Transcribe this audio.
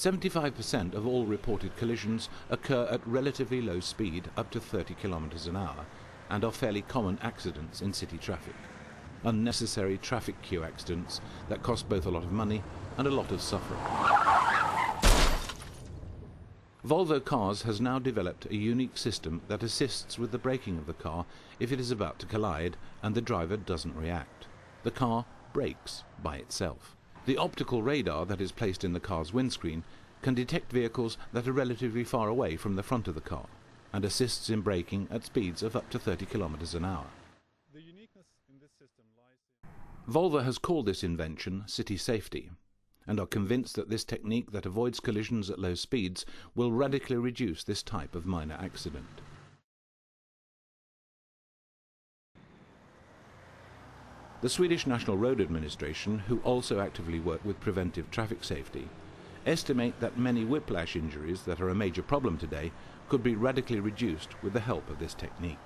75% of all reported collisions occur at relatively low speed, up to 30 kilometers an hour, and are fairly common accidents in city traffic. Unnecessary traffic queue accidents that cost both a lot of money and a lot of suffering. Volvo Cars has now developed a unique system that assists with the braking of the car if it is about to collide and the driver doesn't react. The car brakes by itself. The optical radar that is placed in the car's windscreen can detect vehicles that are relatively far away from the front of the car and assists in braking at speeds of up to 30 kilometers an hour. The uniqueness in this system lies Volvo has called this invention City Safety and are convinced that this technique that avoids collisions at low speeds will radically reduce this type of minor accident. The Swedish National Road Administration, who also actively work with preventive traffic safety, estimate that many whiplash injuries that are a major problem today could be radically reduced with the help of this technique.